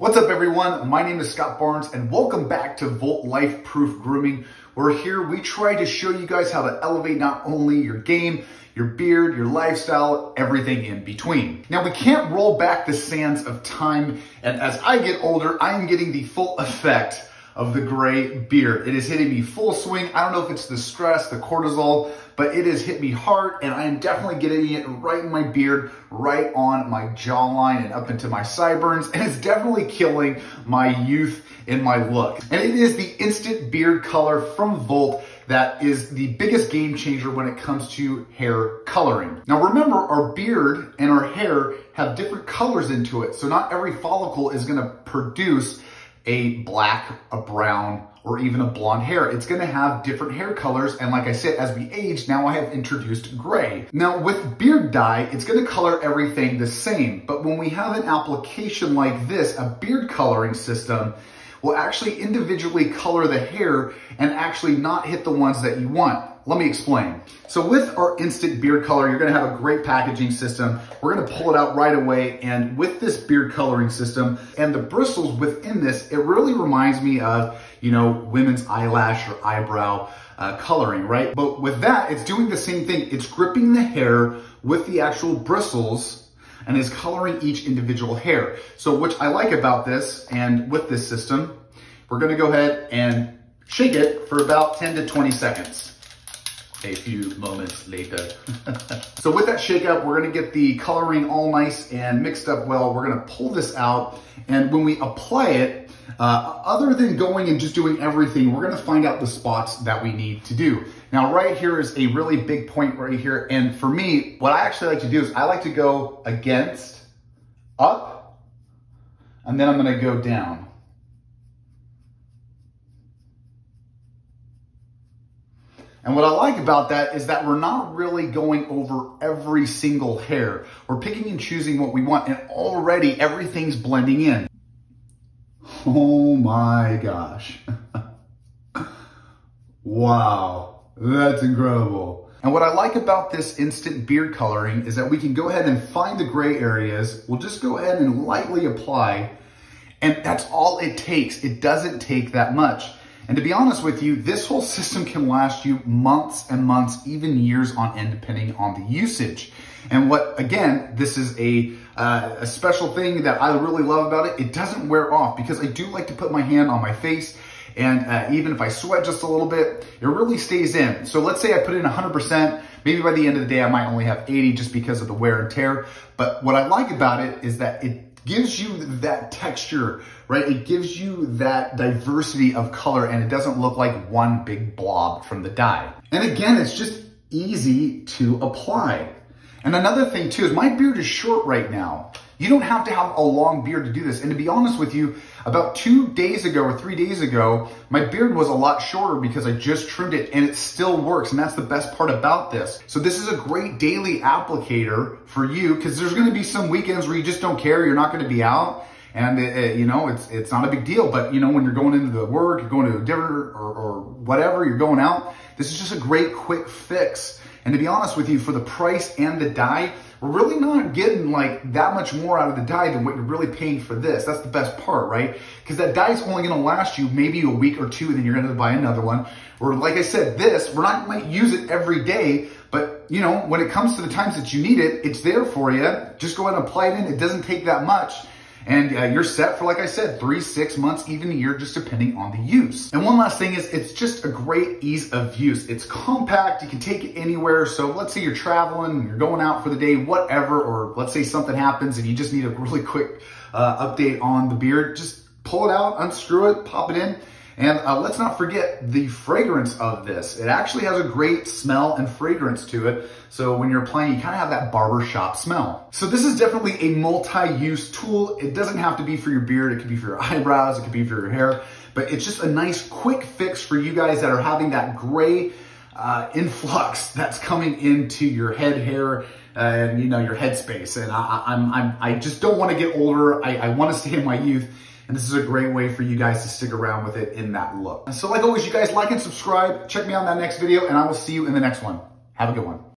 What's up everyone? My name is Scott Barnes and welcome back to Volt Life Proof Grooming. We're here we try to show you guys how to elevate not only your game, your beard, your lifestyle, everything in between. Now we can't roll back the sands of time and as I get older, I am getting the full effect of the gray beard. It is hitting me full swing. I don't know if it's the stress, the cortisol, but it has hit me hard and I am definitely getting it right in my beard, right on my jawline and up into my sideburns. And it's definitely killing my youth in my look. And it is the instant beard color from Volt that is the biggest game changer when it comes to hair coloring. Now remember, our beard and our hair have different colors into it. So not every follicle is gonna produce a black, a brown, or even a blonde hair. It's gonna have different hair colors. And like I said, as we age, now I have introduced gray. Now with beard dye, it's gonna color everything the same. But when we have an application like this, a beard coloring system, will actually individually color the hair and actually not hit the ones that you want. Let me explain. So with our instant beard color, you're gonna have a great packaging system. We're gonna pull it out right away. And with this beard coloring system and the bristles within this, it really reminds me of, you know, women's eyelash or eyebrow uh, coloring, right? But with that, it's doing the same thing. It's gripping the hair with the actual bristles and is coloring each individual hair. So which I like about this and with this system, we're gonna go ahead and shake it for about 10 to 20 seconds a few moments later. so with that shake up, we're gonna get the coloring all nice and mixed up well. We're gonna pull this out and when we apply it, uh, other than going and just doing everything, we're gonna find out the spots that we need to do. Now right here is a really big point right here. And for me, what I actually like to do is I like to go against, up, and then I'm gonna go down. And what I like about that is that we're not really going over every single hair. We're picking and choosing what we want and already everything's blending in. Oh my gosh. wow, that's incredible. And what I like about this instant beard coloring is that we can go ahead and find the gray areas. We'll just go ahead and lightly apply and that's all it takes. It doesn't take that much. And to be honest with you, this whole system can last you months and months, even years on end, depending on the usage. And what, again, this is a, uh, a special thing that I really love about it. It doesn't wear off because I do like to put my hand on my face and uh, even if I sweat just a little bit, it really stays in. So let's say I put in 100%, maybe by the end of the day, I might only have 80 just because of the wear and tear. But what I like about it is that it gives you that texture, right? It gives you that diversity of color and it doesn't look like one big blob from the dye. And again, it's just easy to apply. And another thing too is my beard is short right now. You don't have to have a long beard to do this. And to be honest with you, about two days ago or three days ago, my beard was a lot shorter because I just trimmed it and it still works. And that's the best part about this. So this is a great daily applicator for you because there's going to be some weekends where you just don't care. You're not going to be out and it, it, you know it's it's not a big deal but you know when you're going into the work you're going to a dinner or, or whatever you're going out this is just a great quick fix and to be honest with you for the price and the dye we're really not getting like that much more out of the dye than what you're really paying for this. That's the best part, right? Because that dye is only going to last you maybe a week or two, and then you're going to buy another one. Or like I said, this, we're not to use it every day, but you know, when it comes to the times that you need it, it's there for you. Just go ahead and apply it in. It doesn't take that much. And uh, you're set for, like I said, three, six months, even a year, just depending on the use. And one last thing is it's just a great ease of use. It's compact. You can take it anywhere. So let's say you're traveling, you're going out for the day, whatever, or let's say something happens and you just need a really quick uh, update on the beard. Just pull it out, unscrew it, pop it in and uh, let's not forget the fragrance of this. It actually has a great smell and fragrance to it. So when you're playing, you kind of have that barbershop smell. So this is definitely a multi-use tool. It doesn't have to be for your beard. It could be for your eyebrows. It could be for your hair. But it's just a nice quick fix for you guys that are having that gray uh, influx that's coming into your head hair and you know your headspace. And I, I'm, I'm, I just don't want to get older. I, I want to stay in my youth. And this is a great way for you guys to stick around with it in that look. So like always, you guys like and subscribe. Check me out in that next video and I will see you in the next one. Have a good one.